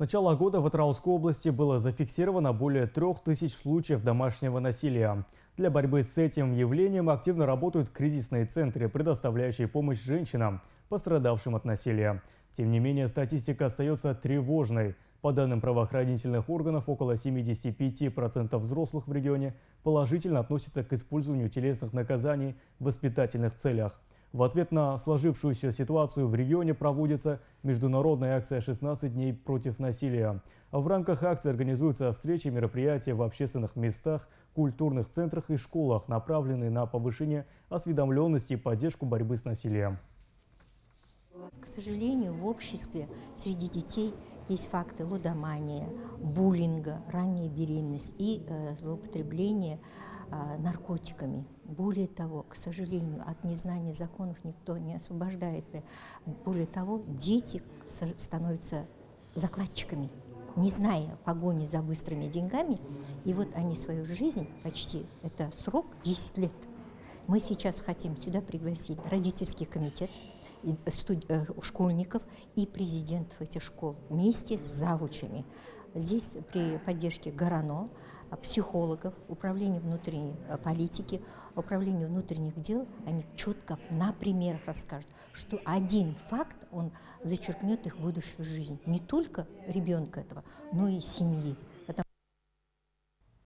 начала года в Атраусской области было зафиксировано более трех тысяч случаев домашнего насилия. Для борьбы с этим явлением активно работают кризисные центры, предоставляющие помощь женщинам, пострадавшим от насилия. Тем не менее, статистика остается тревожной. По данным правоохранительных органов, около 75% взрослых в регионе положительно относятся к использованию телесных наказаний в воспитательных целях. В ответ на сложившуюся ситуацию в регионе проводится международная акция «16 дней против насилия». В рамках акции организуются встречи, мероприятия в общественных местах, культурных центрах и школах, направленные на повышение осведомленности и поддержку борьбы с насилием. К сожалению, в обществе среди детей есть факты лудомания, буллинга, ранняя беременность и э, злоупотребление наркотиками. Более того, к сожалению, от незнания законов никто не освобождает. Более того, дети становятся закладчиками, не зная погони за быстрыми деньгами. И вот они свою жизнь, почти это срок 10 лет. Мы сейчас хотим сюда пригласить родительский комитет, школьников и президентов этих школ вместе с завучами. Здесь при поддержке ГАРАНО, психологов, управления внутренней э, политики, управления внутренних дел, они четко на примерах расскажут, что один факт, он зачеркнет их будущую жизнь. Не только ребенка этого, но и семьи.